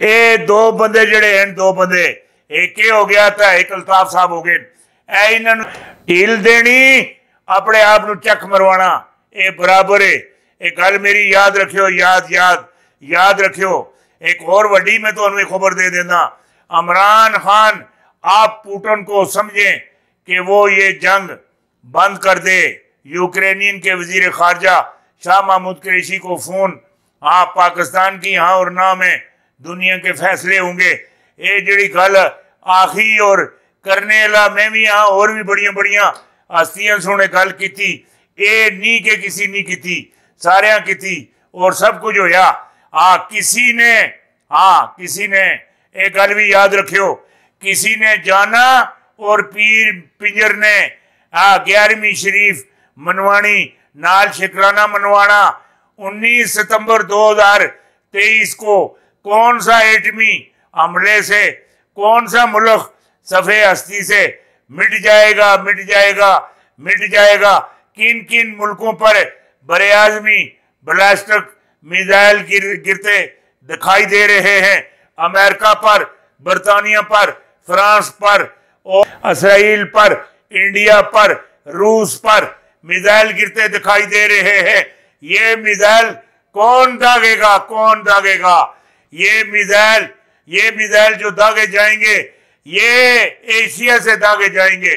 ਇਹ ਦੋ ਬੰਦੇ ਜਿਹੜੇ ਹਨ ਦੋ ਬੰਦੇ ਇੱਕ ਇਹ ਹੋ ਗਿਆ ਤਾਂ ਇੱਕ ਅਲਤਾਫ ਸਾਹਿਬ ਹੋ ਗਏ ਐ ਇਹਨਾਂ ਨੂੰ ਢੀਲ ਦੇਣੀ ਆਪਣੇ ਆਪ ਨੂੰ ਚੱਕ ਮਰਵਾਣਾ ਇਹ ਬਰਾਬਰ ਹੈ ਇਹ ਗੱਲ ਮੇਰੀ ਯਾਦ ਰੱਖਿਓ ਯਾਦ ਯਾਦ याद रखियो एक और वड्डी में तो एक खबर दे देना इमरान खान आप पुटन को समझें कि वो ये जंग बंद कर दे यूक्रेनियन के वजीर खारजा शाह महमूद कुरैशी को फोन हाँ पाकिस्तान की हाँ और ना में दुनिया के फैसले होंगे। ये जड़ी गल आखी और करने ला मैं भी हाँ और भी बड़िया बड़िया हस्तियाँ सोने गल की ये नहीं के किसी नहीं की सारिया की और सब कुछ होया। हाँ किसी ने हाँ किसी ने एक गल भी याद रखियो किसी ने जाना और पीर पिंजर ने हाँ ग्यारहवीं शरीफ मनवानी नाल शिकराना मनवाना 19 सितंबर 2023 को कौन सा एटमी हमले से कौन सा मुल्क सफ़े हस्ती से मिट जाएगा मिट जाएगा मिट जाएगा? किन किन मुल्कों पर बरे आजमी ब्लास्टिक मिज़ाइल गिर, गिरते दिखाई दे रहे हैं? अमेरिका पर बरतानिया पर फ्रांस पर और इसराइल पर इंडिया पर रूस पर मिज़ाइल गिरते दिखाई दे रहे हैं। ये मिज़ाइल कौन दागेगा कौन दागेगा? ये मिसाइल ये मिसाइल जो दागे जाएँगे, ये एशिया से दागे जाएँगे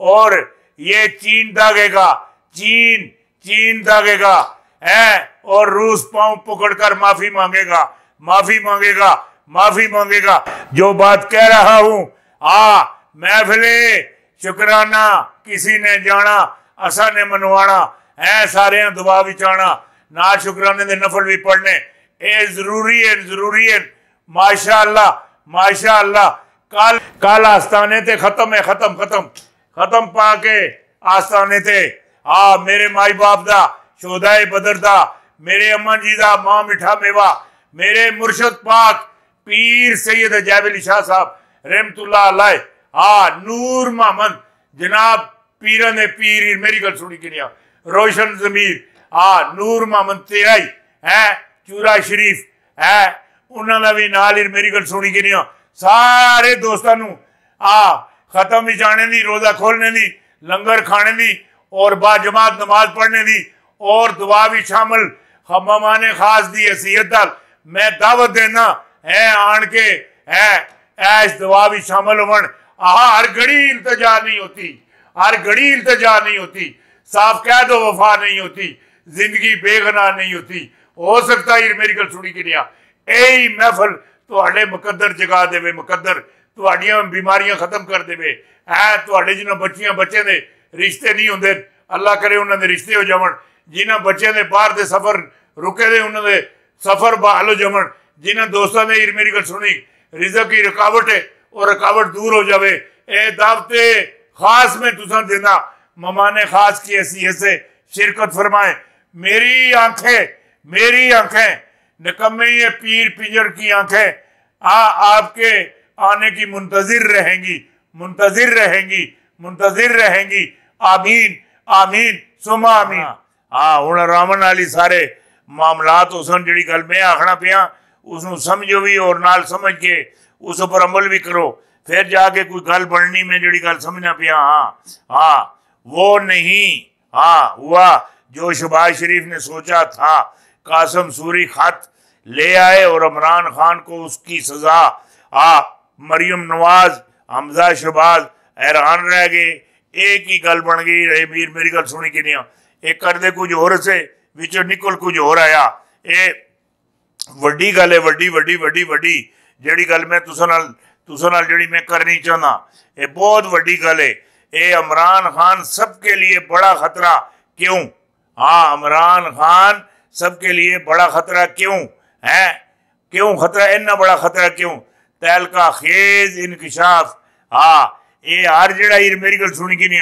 और ये चीन दागेगा, चीन चीन दागेगा, है? और रूस पाँव पकड़कर माफ़ी मांगेगा माफ़ी मांगेगा माफ़ी मांगेगा। जो बात कह रहा हूँ आ महफिले, शुकराना, किसी ने जाना, असा ने मनवाना, है? सारे दुआ भी चाना ना शुकराने दे नफल भी पढ़ने ए, ज़रूरी है ज़रूरी है। आस्ताने ते खत्म है, खत्म खत्म। खत्म पाके आस्ताने ते आ, मेरे माई बाप दा शोदाए बदर दा, मेरे अम्मा जी माँ मिठा मेवा, मेरे मुर्शद पाक, पीर सैयद शाह साहब हाँ नूर मोहम्मद, जनाब ने पीर, मेरी गल सुनी रोशन जमीर। आ, नूर मोहम्मद तेरा ही? चूरा शरीफ। है? उन्होंने भी नाल ही मेरी गल सुनी कि सारे दोस्तों आ, खत्म भी जाने दी, रोजा खोलने दी, लंगर खाने दी, और बाजमात नमाज़ पढ़ने दी, और दुआ भी शामिल। हमामा ने खास दी हसीयत मैं दावत देना है आन के है ऐश दुआ भी शामिल होवन हर घड़ी इल्तजा नहीं होती। हर घड़ी इल्तजा नहीं होती। साफ़ कह दो, वफा नहीं होती। ज़िंदगी बेगना नहीं होती। हो सकता है मेरी गल सुनी कि यही महफल ਤੁਹਾਡੇ ਮੁਕੱਦਰ ਜਗਾ ਦੇਵੇ ਮੁਕੱਦਰ ਤੁਹਾਡੀਆਂ ਬਿਮਾਰੀਆਂ ਖਤਮ ਕਰ ਦੇਵੇ ਐ ਤੁਹਾਡੇ ਜਿਹਨਾਂ ਬੱਚੀਆਂ ਬੱਚੇ ਦੇ ਰਿਸ਼ਤੇ ਨਹੀਂ ਹੁੰਦੇ ਅੱਲਾ ਕਰੇ ਉਹਨਾਂ ਦੇ ਰਿਸ਼ਤੇ ਹੋ ਜਾਵਣ ਜਿਨ੍ਹਾਂ ਬੱਚਿਆਂ ਦੇ ਬਾਹਰ ਦੇ ਸਫ਼ਰ रुके दे उन्होंने सफर बहाल जमन जिन्हें दोस्तों ने मेरी गल सुनी रिजक की रुकावट है और रुकावट दूर हो जाए ए दावते खास में तुसा देना ममा ने खास की हैसियत से शिरकत फरमाए मेरी आंखें मेरी आँखें, निकम्मे ये पीर पिंजर की आँखें, आ, आपके आने की मुंतजिर रहेंगी मुंतजिर रहेंगी मुंतजिर रहेंगी। आमीन आमीन सुमा आमीन। हाँ हूँ रामन आली सारे मामलात उस जी गल मैं आखना पिया उसको समझो भी और नाल समझ के उस पर अमल भी करो। फिर जाके कोई गल बननी में जी गल समझना पिया हाँ हाँ वो नहीं हाँ हुआ जो शबाज शरीफ ने सोचा था। कासम सूरी खत ले आए और इमरान खान को उसकी सजा आ मरियम नवाज हमजा शबाज हैरान रह गए एक ही गल बन गई रहे मीर मेरी गल सुनी कि नहीं एक कर दे कुछ और से ਵਿੱਚੋਂ ਨਿਕਲ ਕੁਝ ਹੋਰ ਆਇਆ ਇਹ ਵੱਡੀ ਗੱਲ ਹੈ ਵੱਡੀ ਵੱਡੀ ਵੱਡੀ ਵੱਡੀ ਜਿਹੜੀ ਗੱਲ ਮੈਂ ਤੁਸਾਂ ਨਾਲ ਤੁਸਾਂ ਨਾਲ ਜਿਹੜੀ ਮੈਂ ਕਰਨੀ ਚਾਹੁੰਦਾ ਇਹ ਬਹੁਤ ਵੱਡੀ ਗੱਲ ਹੈ ਇਹ ਇਮਰਾਨ ਖਾਨ ਸਭ के लिए बड़ा खतरा क्यों हाँ इमरान खान सबके लिए बड़ा खतरा क्यों? है? क्यों खतरा? इन्ना बड़ा खतरा क्यों? तहलका खेज इनकशाफ। हाँ ये हर जड़ा मेरी गल सुनी कि नहीं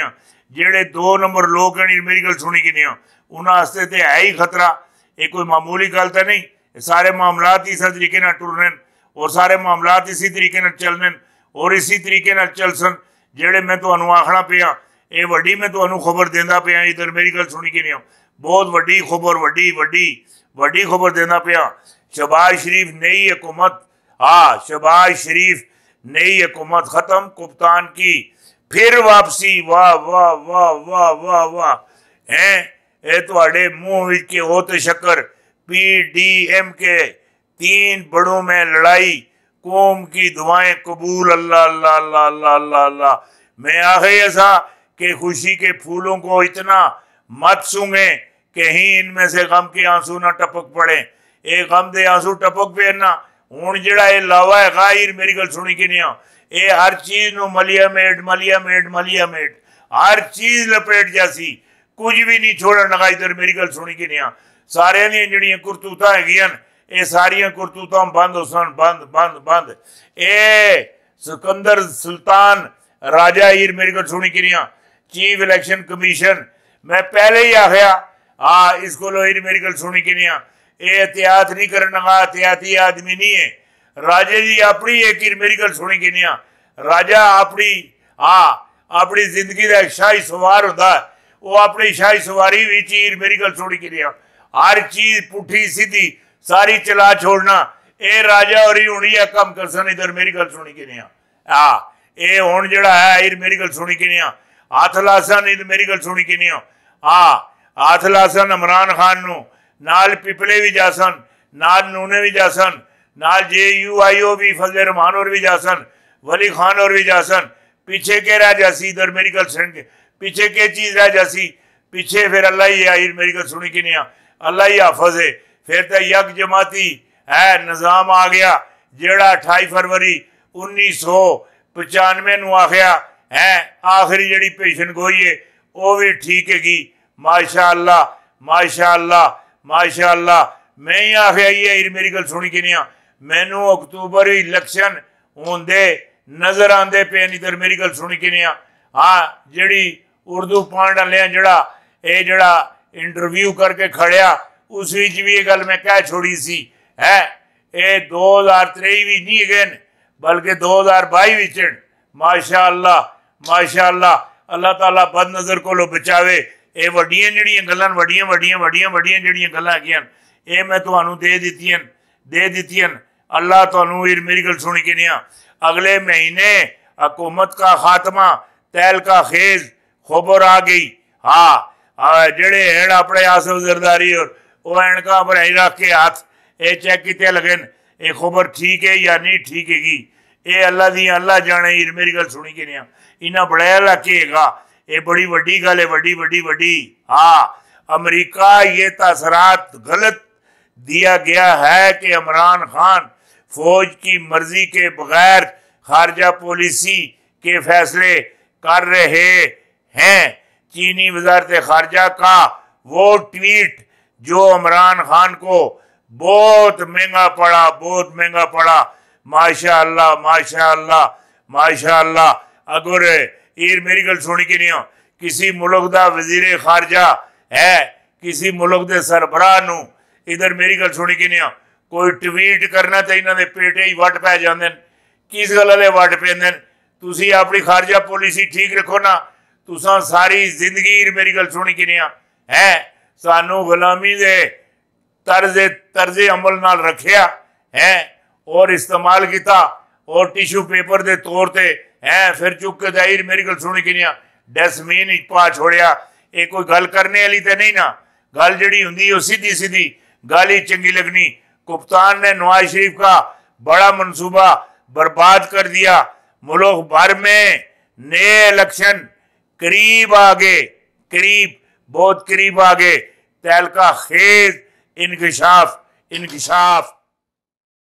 जेड़े दो नंबर लोग हैं मेरी गल सुनी कि नहीं उन्होंने तो है ही खतरा। ये कोई मामूली गल तो नहीं। सारे मामलात इस तरीके टुरने और सारे मामलात इसी तरीके चलने और इसी तरीके चल सन जेड़े मैं तो आखना पिया ये वही मैं तो खबर देता पिया इधर मेरी गल सुनी कि नहीं बहुत वही खबर वही वही वही खबर देना पिया। शबाज शरीफ नई हुकूमत। हाँ शबाज शरीफ नई हुकूमत खत्म, कप्तान की फिर वापसी। वाह वाह वाह वाह वाह वाह। हैं ये थोड़े मुँह के होते शक्कर। पी डी एम के तीन बड़ों में लड़ाई, कौम की दुआएँ कबूल। अल्लाह अल्लाह अल्लाह अल्लाह अल्लाह अल्लाह। मैं आखे ऐसा कि खुशी के फूलों को इतना मत सूँगे कहीं इनमें से गम के आँसू ना टपक पड़े। एक गम दे आँसू टपक पे ना। हूँ जड़ा लावा है गायर मेरी गल सुनी कि नहीं ये हर चीज़ नु मलिया मेट मलिया मेट मलिया मेट हर चीज़ लपेट जासी कुछ भी नहीं छोड़न लगा इधर मेरी गल सुनी कि नहीं सारे जड़िया करतूत है ये सारिया करतूत बंद हो सन, बंद बंद बंद। ए सिकंदर सुल्तान, राजा हीर मेरी गल सुनी कि नहीं चीफ इलेक्शन कमीशन। मैं पहले ही आखिया हाँ इसको मेरी गल सुनी कि नहीं ये एहतियात नहीं करने लगा एहतियाती आदमी नहीं है। राजे की अपनी एक मेरी गल सुनी कि नहीं राजा अपनी हाँ अपनी ज़िंदगी का शाही सवार होता वो अपनी शाही सवारी भी चीर मेरी गल सुनी कि नहीं हर चीज़ पुठी सीधी, सारी चला छोड़ना। राजा और हुणी है, कम कर सन इधर मेरी गल सुनी कि नहीं हाँ ये हूँ जड़ा है मेरी गल सुनी कि नहीं हथ लासन इधर मेरी गल सुनी हथ लासन इमरान खान नु नाल पिपले भी जासन नाल नूने भी जासन नाल जे यू आई ओ भी फजल रहमान और भी जासन वली खान और भी जासन पीछे के रह जासी इधर मेरी गल सुन के पीछे के चीज़ रह जासी पीछे फिर अल्लाह ही आई मेरी गल सुनी कि नहीं अल्लाह ही हाफज है फिर तो यक जमाती है निज़ाम आ गया जेड़ा अठाई फरवरी उन्नीस सौ पचानवे न आखिया है आखिरी जड़ी पेशन गोई है वह भी ठीक है माशा अल्लाह माशा मैं ही आखिया ही, मेरी गल सुनी कि नहीं? मैनू अक्तूबर इलेक्शन होंदे, नज़र आते पे इधर मेरी गल सुनी कि नहीं? हाँ जी उर्दू पढ़ डालिया जड़ा ये जड़ा इंटरव्यू करके खड़िया उस भी ये गल मैं कह छोड़ी सी, है? ये दो हज़ार त्रेई भी नहीं गए बल्कि दो हज़ार बाई विच माशा अल्लाह माशा अल्लाह अल्लाह ताला बद नज़र को बचावे ये वड्डिया जड़िया गल् वड्डिया वड्डिया वड्डिया वड्डिया जड़िया गल् ये मैं ਤੁਹਾਨੂੰ दे ਦਿੱਤੀਆਂ दे ਦਿੱਤੀਆਂ अल्लाह तो मेरी गल सुनी कि नहीं अगले महीने हुकूमत का खात्मा तैल का खेज खबर आ गई हाँ जड़े हैं अपने आसफ जरदारी और वो एणका बनाई रख के हाथ ये चेक कितने लगे ये खबर ठीक है या नहीं ठीक है ये अल्लाह दी अल्लाह जाने मेरी गल सुनी कि नहीं इन्हें बड़ा इलाके है ये बड़ी वड्डी गल है, वड्डी वड्डी वड्डी। हाँ अमरीका ये तसरात गलत दिया गया है कि इमरान खान फौज की मर्ज़ी के बगैर खारजा पॉलिसी के फैसले कर रहे हैं। चीनी वजारत खारजा का वो ट्वीट जो इमरान खान को बहुत महँगा पड़ा, बहुत महँगा पड़ा। माशा अल्लाह माशा अल्लाह माशा अल्लाह अगर ईर मेरी गल सुनी कि नहीं किसी मुल्क का वज़ीर खारजा है, किसी मुल्क के सरबराह इधर मेरी गल सुनी कि नहीं कोई ट्वीट करना तो इन्होंने पेटे ही वट पै जाते हैं किस गल वट पेंदे अपनी खारजा पॉलिसी ठीक रखो ना, तुसा सारी ज़िंदगी मेरी गल सुनी कि नहीं है। सानू गुलामी दे तर्जे तर्जे अमल नाल रखिया है, और इस्तेमाल किया और टिशू पेपर तौर पर है, फिर चुक के ज़ाहिर, मेरी गल सुनी कि नहीं? डस्टबिन पा छोड़िया। ये कोई गल करने वाली तो नहीं ना? गल जी होंगी सीधी सीधी गल ही चंगी लगनी। कप्तान ने नवाज़ शरीफ का बड़ा मंसूबा बर्बाद कर दिया। मुल्क भर में नए इलेक्शन करीब आ गए करीब, बहुत करीब आ गए तहलका खेज इनकशाफ इनकशाफ।